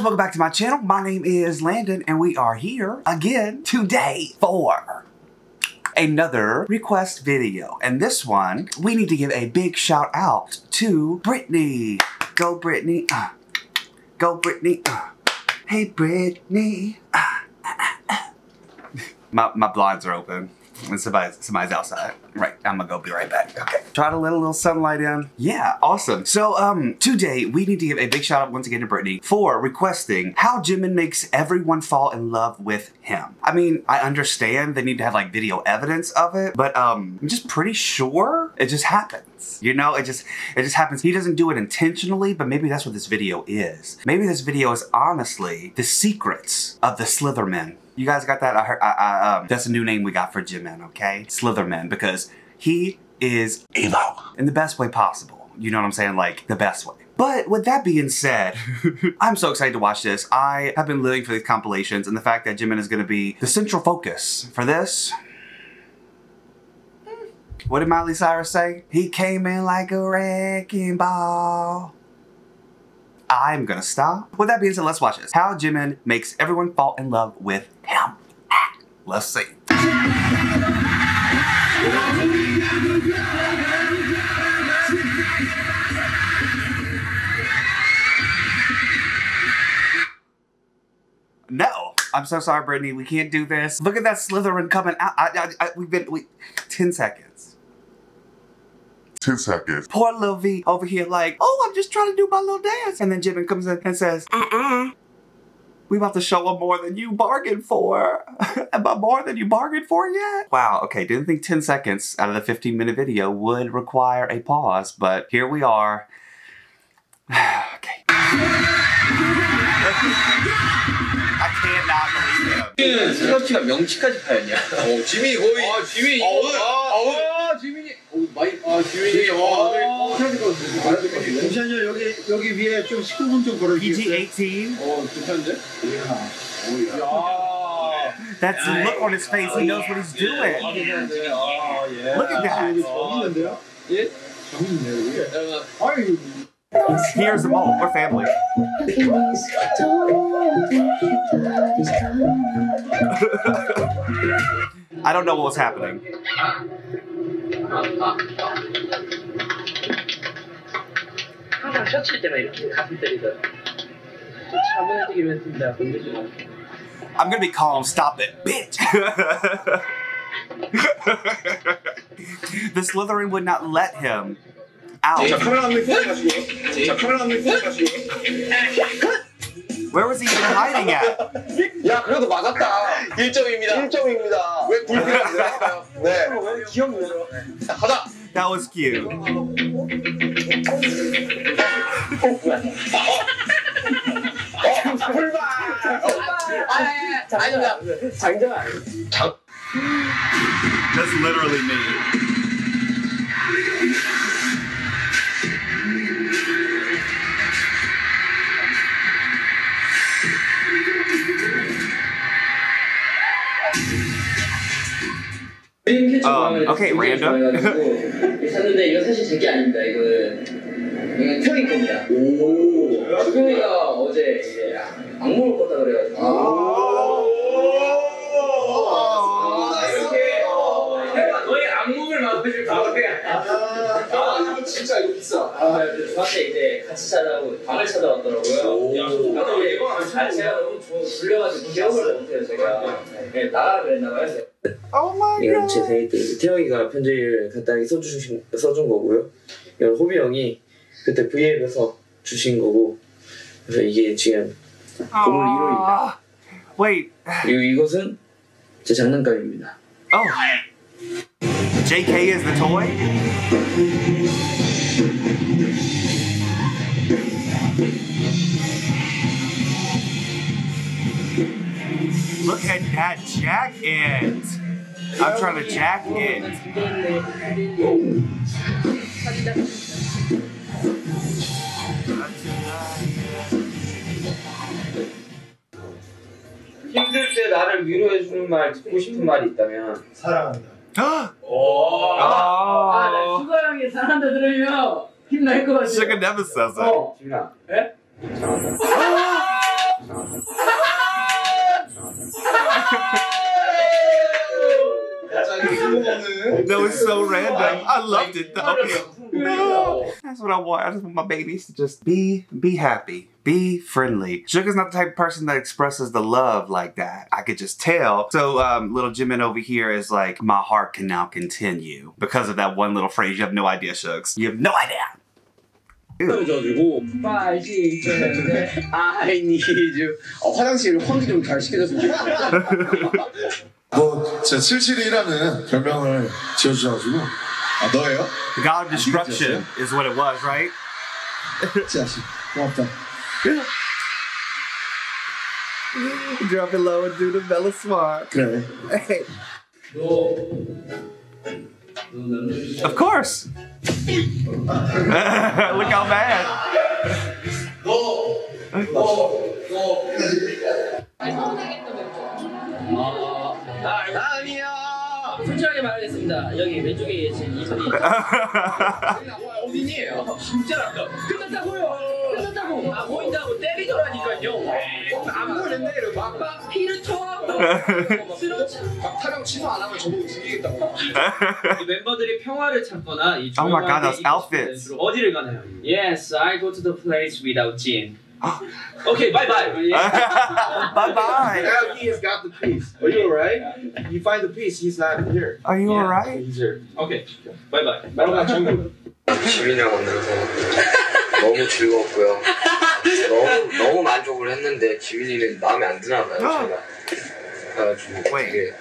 guys, welcome back to my channel. My name is Landon and we are here again today for another request video. And this one, we need to give a big shout out to Brittany. Go Brittany. Uh, go Brittany. Uh. Hey Brittany. Uh, my, my blinds are open. And somebody's, somebody's outside. Right, I'm gonna go be right back. Okay. Try to let a little sunlight in. Yeah, awesome. So, um, today we need to give a big shout out once again to Brittany for requesting how Jimin makes everyone fall in love with him. I mean, I understand they need to have like video evidence of it, but um, I'm just pretty sure it just happens. You know, it just it just happens. He doesn't do it intentionally, but maybe that's what this video is. Maybe this video is honestly the secrets of the Slithermen. You guys got that? I heard. I, I, um, that's a new name we got for Jimin. Okay, Slitherman, because he is evil in the best way possible. You know what I'm saying? Like the best way. But with that being said, I'm so excited to watch this. I have been living for these compilations, and the fact that Jimin is going to be the central focus for this. What did Miley Cyrus say? He came in like a wrecking ball. I'm gonna stop. With that being said, let's watch this. How Jimin makes everyone fall in love with him. Let's see. No, I'm so sorry, Brittany. We can't do this. Look at that Slytherin coming out. I, I, I, we've been, we, 10 seconds. 10 seconds. Poor little V over here like, oh, I'm just trying to do my little dance. And then Jimin comes in and says, uh-uh. We about to show them more than you bargained for. Am I more than you bargained for yet? Wow, okay, didn't think 10 seconds out of the 15 minute video would require a pause, but here we are. okay. I cannot believe him. 지민은 스커치가 명치까지 파였냐? 어, 지민이 거의 아 지민이 어우, 아, 어우. 아 지민이 오 마이 아 지민이 와 잠시만요 여기 여기 위에 좀 19분 좀 걸어주세요. PG-18? 어 괜찮은데? 야 That's the look on his face. He knows what he's doing. 아예 Look at that. 정 있는데요? 예? 정 있네요 이게. 여러분 아유 Here's them all. We're family. I don't know what was happening. 항상 셔츠일 때만 이렇게 가슴 때리던 차분해지기로 했습니다. 건드리지 I'm gonna be calm. Stop it, bitch. the Slytherin would not let him out. Where was he even hiding at? 야 그래도 맞았다. 1점입니다. 1점입니다. 왜 불편한데요? 네. 귀엽네요. 자 가자. That was cute. 불발. 아닙니다. 장전 아니에요. That's literally me. Um, okay, random. 샀는데 이거 사실 제게 아닙니다. 이거는 이건 태영이 겁니다. 오. 태영이가 어제 이제 악몽을 꿨다 그래가지고. 아, 이렇게 태영아 너의 악몽을 막아줄 가오야. 아 이거 진짜 이거 비싸. 아, 저한테 이제 같이 찾아오고 방을 찾아왔더라고요. 나도 이거 잘 제가 너무 좋- 불려가지고 기억을 못해요 제가. 네, 나가라 그랬나봐요. Oh my 이건 god. 제 생일 때 이제 태영이가 편지를 간단히 써주신 써준 거고요. 이건 호비 형이 그때 V앱에서 주신 거고 그래서 이게 지금 보물 1호입니다. Wait. 그리고 이것은 제 장난감입니다. Oh. JK is the toy? Look at that jacket. I'm trying to jack it. 힘들 때 나를 위로해 주는 말 듣고 싶은 말이 있다면 사랑한다. 아, 나 oh. 수가 형이 사랑한다 들으면 힘날 것 같아. Sugar never says that. 어. 지민아 예? 갑자기 술 먹는. that was so random. I loved it though. No. That's what I want. I just want my babies to just be be happy. Be friendly. Suga's not the type of person that expresses the love like that. I could just tell. So um, little Jimin over here is like, my heart can now continue. Because of that one little phrase, you have no idea, Shugs. You have no idea. I need you 뭐, 제 77이라는 별명을 지어주셔가지고. 아, 너예요? The God of Destruction is what it was, right? 자식. 고맙다. Drop it low and do the Bella Smart. 그래. Hey. 너, 너 남자친구 Of course. Look how mad. 아니야. 솔직하게 말하겠습니다. 여기 왼쪽에 계신 이분이 어디니에요? 진짜 끝났다고요. 끝났다고. 아 보인다고 때리더라니까요. 안 보이는데 이러고 막, 막 피를 토하고 쓰러져. 막 타령 취소 안 하면 저보고 죽이겠다고. 이 멤버들이 평화를 찾거나 이 Oh my God, 조용하게 those outfits. 어디를 가나요? Yes, I go to the place without Jin. 오케이 바이바이 bye bye. Now he has got the piece. Are you alright? You find the piece, he's not here. Are you Yeah. alright? He's here. 오케이 바이바이 바로 정규. 지민이랑 만나서 너무 즐거웠고요. 너무 너무 만족을 했는데 지민이는 마음에 안 드나 봐요. 제가 그래가지고 왜? 되게.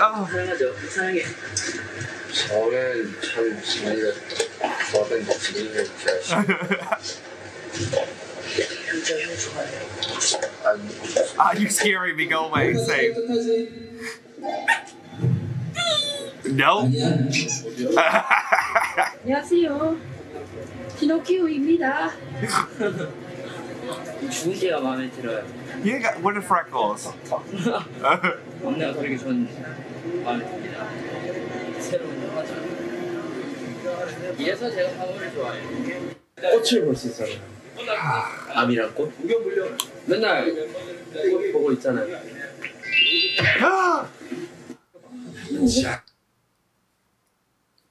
Oh. 사랑하죠. 사랑해. 저는 참 지민이가 좋아하는데 지민이가 제가 싫어요. 아니 Ah, you scaring me. Go away. Save. No. 안녕하세요. 피노키오입니다. 죽은 개가 마음에 들어요. you got what are freckles? 막내가 다르게 전 마음에 듭니다. 새로운 영화죠. 이래서 제가 사물을 좋아해요. 꽃을 볼 수 있잖아요. 암이란 꽃? 맨날 꽃 보고 있잖아요.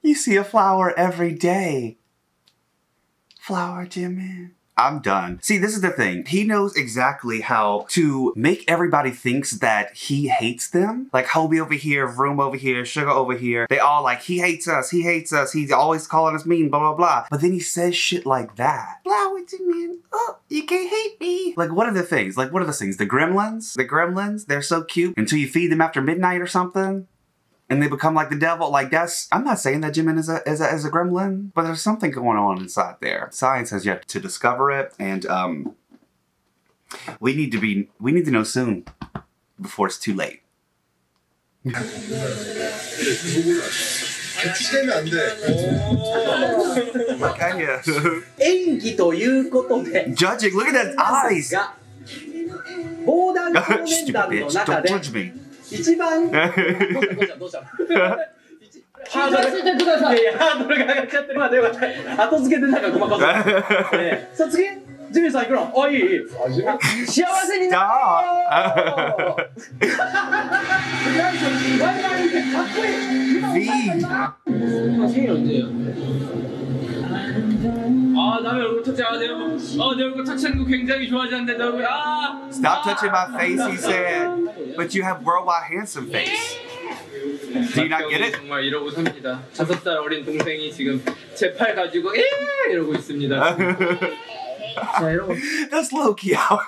you see a flower every day. Flower Jimmy. I'm done. See, this is the thing. He knows exactly how to make everybody thinks that he hates them. Like Hobi over here, Vroom over here, Suga over here. They all like, he hates us, he hates us, he's always calling us mean, blah, blah, blah. But then he says shit like that. Blah, what you Jimmy, oh, you can't hate me. Like, what are the things? Like, what are the things? The gremlins? The gremlins? They're so cute until you feed them after midnight or something and they become like the devil. Like that's I'm not saying that Jimin is a is a, is a gremlin, but there's something going on inside there. Science has yet to discover it, and um, we need to be we need to know soon before it's too late. Judging, look at that eyes. 防弾少年団の中で 一番。どうしたどうしたハードルてください。ハードルが上がっちゃってるまでよかった後付けでなんかごまかす。ねえ。さあ次。ジミーさん行くの？あいいい。い幸せになろう何それワイワかっこいい。V 생일 언제예요? 아 남의 얼굴 터치 아, 내 얼굴 어내 얼굴 터치하는 거 굉장히 좋아하지 않는데 내 얼굴 아 Stop touching my face, he said. But you have worldwide handsome face. Do you not get it? 정말 이러고 삽니다 다섯 살 어린 동생이 지금 제 팔 가지고 예 이러고 있습니다 자 여러분 That's low key out.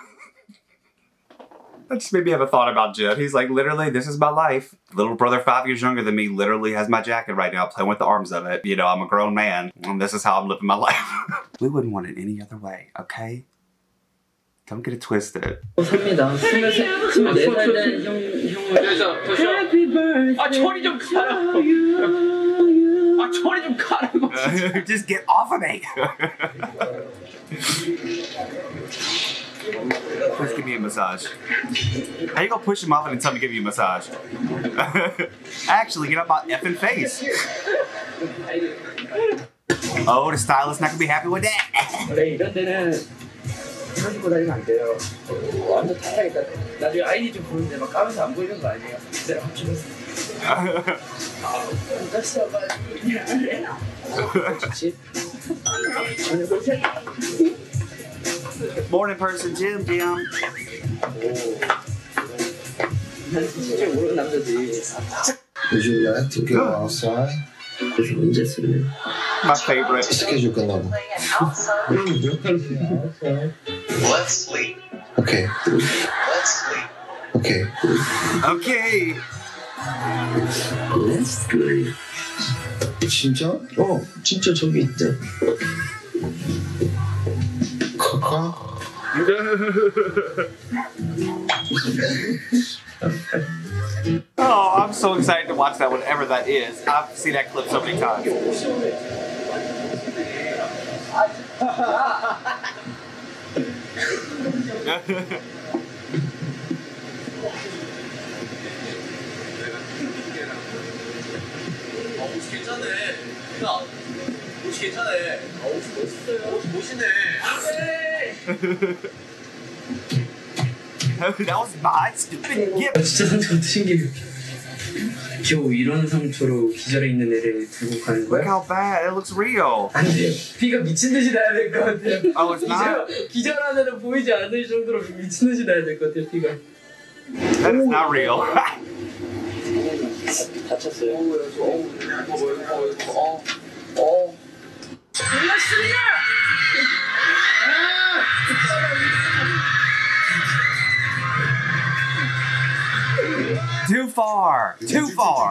That just made me have a thought about Jed. He's like, literally, this is my life. Little brother, five years younger than me, literally has my jacket right now, playing with the arms of it. You know, I'm a grown man, and this is how I'm living my life. we wouldn't want it any other way, okay? Don't get it twisted. 삽니다 스물세 스물네 살된 형 형을 그래서 도시락 아 저리 좀 가라 아 저리 좀 가라고 just get off of me. Please give me a massage. How you gonna push him off and tell me to give you a massage? Actually, get up my effing face. Oh, the stylist not gonna be happy with that. 그래 이런 데는 이런 식으로 다니면 안 돼요. 완전 타야겠다. 나중에 아이디 좀 보는데 막 까면서 안 보이는 거 아니에요? 그대로 합쳐서. 좋지? 오늘 그렇게 Morning person, Jim, Jim. 난 진짜 모르는 남자지. Would you like to go outside? 그래서 언제 쓸래? My favorite. 스케줄 끝나고. Let's sleep. 오케이. Let's sleep. 오케이. Okay. Let's go. 진짜? 어, 진짜 저기 있대. 카카? Oh, I'm so excited to watch that, whatever that is. I've seen that clip so many times. 옷이 괜찮네. 야, 옷이 괜찮네. 아, 옷이 멋있어요. 옷이 멋있네. That was my stupid gift. 진짜 상처가 신기해요. 겨우 이런 상처로 기절해 있는 애를 들고 가는 Look 거야? how bad. It looks real. 안 돼요. 피가 미친 듯이 나야 될 것 같아요. Oh, it's not? 기절, 기절한 애는 보이지 않을 정도로 미친 듯이 나야 될 것 같아요, 피가. That is not real. 다쳤어요. Too far. Too far.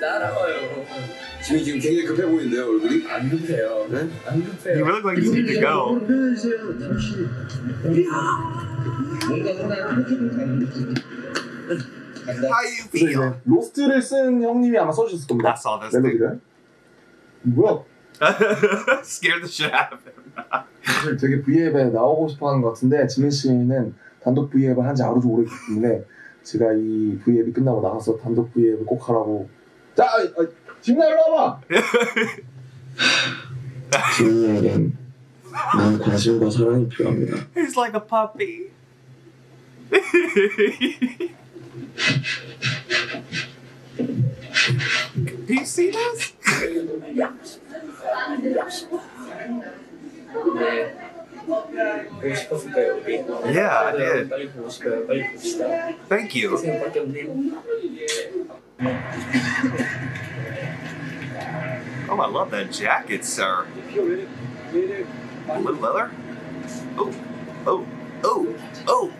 따라와요. 지금 지금 굉장히 급해 보이는데요 얼굴이? 안 급해요. 안 You 급해요. really look like you need to go. 뭔가. How you feel? 로스트를 쓴 형님이 아마 써주셨을 I 겁니다. saw this thing. 멜로디를. 뭐야? Scared the shit out of him. 사실 되게 V앱에 나오고 싶어하는 것 같은데 지민 씨는 단독 V앱을 한지 아주 오래기 때문에 제가 이 V앱이 끝나고 나가서 단독 V앱을 꼭 하라고. 자, 아, 지민아 일로 와봐. 지민에겐 난 관심과 사랑이 필요합니다. He's like a puppy. Do you see this? Yeah, I did. Thank you. oh, I love that jacket, sir. Little leather? Oh, oh, oh, oh,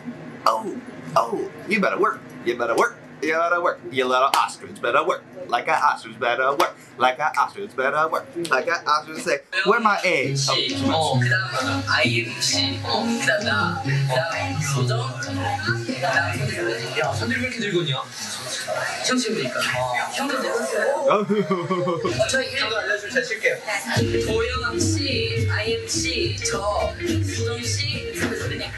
oh, oh. You better work. You better work. You better work. You little ostrich better work. Like an ostrich better work. Like an ostrich better work. Like an ostrich say, where my eggs? Oh, too much. 어, 그다음 IMC, 어, 그다음 나, 그다음 소정, 그다음 야, 손들 왜 이렇게 늙었냐? 형 친구니까. 형도 내렸어요. Oh. 저 이름 저도 알려주면 제가 칠게요. 도영 씨, IMC, 저 수정 씨, 선배님.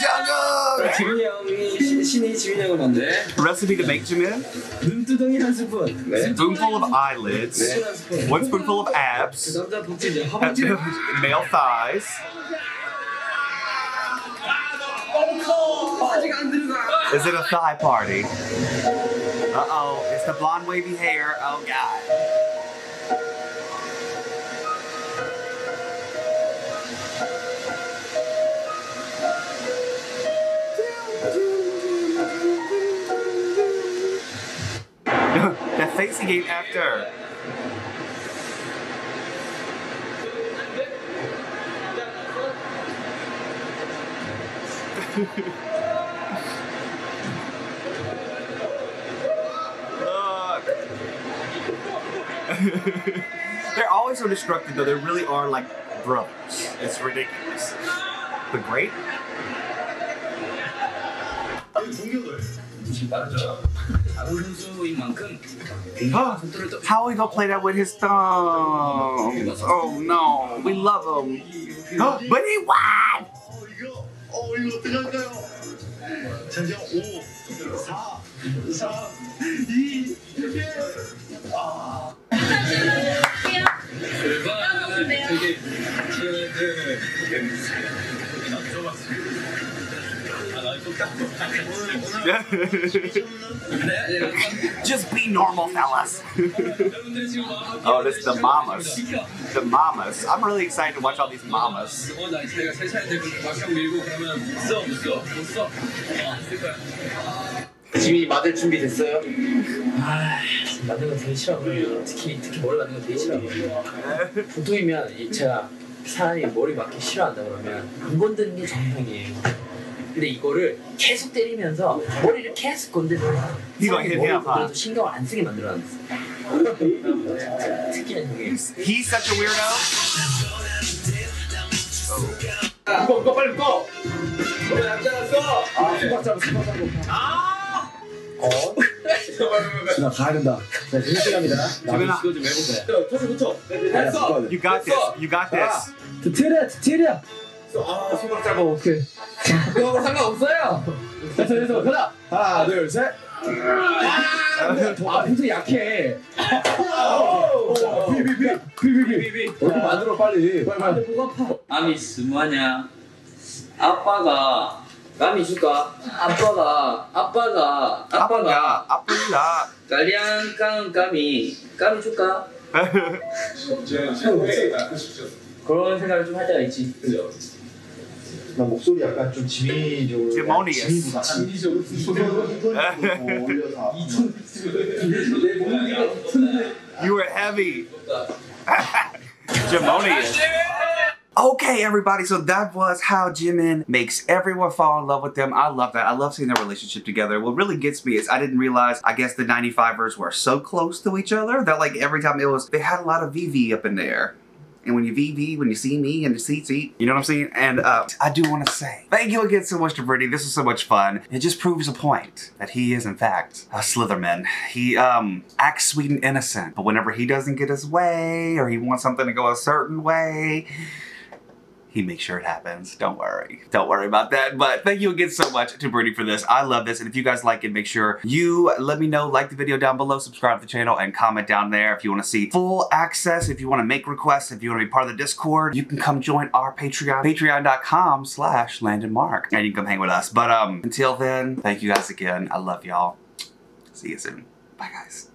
Jungle! 지민이 형이 신- 신이 지민이 형을 만든 Recipe to make Jimin? 눈두덩이 한 스푼. 네. Spoonful of eyelids. 스푼 한 스푼. One spoonful of 그 abs. 남자 복지제 허벅지. Male thighs. 아직 안 들어가. Is it a thigh party? Uh oh, it's the blonde wavy hair. Oh god. He gave after. Look. They're always so destructive, though. They really are like brothers. It's ridiculous. But great. Oh, Howie go play that with his thumbs. Oh no, we love him. but he won! 어 이거 어떻게 할까요? 자 이제 5, 4, 3, 2, 1. 아. 질문 드릴게요. 너무 기대요. 되게 기대되는 Just be normal, fellas. oh, this is the mamas. The mamas. I'm really excited to watch all these mamas. 지민이 맞을 준비 됐어요? 아, 만든 거 되게 싫어하거든요. 특히 특히 머리 만든 거 되게 싫어하거든요. 보통이면 이- 제가 사람이 머리 맞기 싫어한다 그러면 안 건드는 게 정상이에요. 근데 이거를 계속 때리면서 머리를 계속 건드리면 이거 사람이 해야 머리 봐. 건드려도 신경을 안 쓰게 만들어놨어. 특이한 형이에요. He's such a weirdo. 꺼, 꺼, 빨리 꺼! 너왜 남자났어? 아, 수박 잡아, 수박 잡아. 어? 나 가야 된다. 자, 지금 시간입니다. 지민아. 이거 좀 해보세요. 토시부터. 됐어! You got this. You got this. 디테일이야, 디테일이야! 아, 수박 잡아, 오케이. 그거 상관없어요! 됐어, 됐어, 가자! 하나, 둘, 셋! 아, 힘이 약해. 비, 비, 비, 비, 비, 비. 얼굴 만들어, 빨리. 빨리, 빨리. 아미스 뭐하냐? 아빠가 까미 줄까? 아빠가 아빠가 아빠가 아빠가 깔리안 깡 까미 까미 줄까? 그런 생각을 좀 할 때가 있지. 나 목소리 약간 좀 지민이적으로 Timonius. 지민이적으로 올려서 You were heavy. Jamonius. Okay, everybody, so that was how Jimin makes everyone fall in love with them. I love that. I love seeing their relationship together. What really gets me is I didn't realize, I guess the 95ers were so close to each other that like every time it was, they had a lot of VV up in there. And when you VV, when you see me and the seat, you know what I'm saying? And uh, I do want to say thank you again so much to Brittany. This was so much fun. It just proves a point that he is, in fact, a Slitherman. He um acts sweet and innocent, but whenever he doesn't get his way or he wants something to go a certain way, he makes sure it happens. Don't worry. Don't worry about that. But thank you again so much to Brittany for this. I love this. And if you guys like it, make sure you let me know, like the video down below, subscribe to the channel, and comment down there if you want to see full access, if you want to make requests, if you want to be part of the Discord, you can come join our Patreon, patreon.com slash Landon Mark. And you can come hang with us. But um, until then, thank you guys again. I love y'all. See you soon. Bye, guys.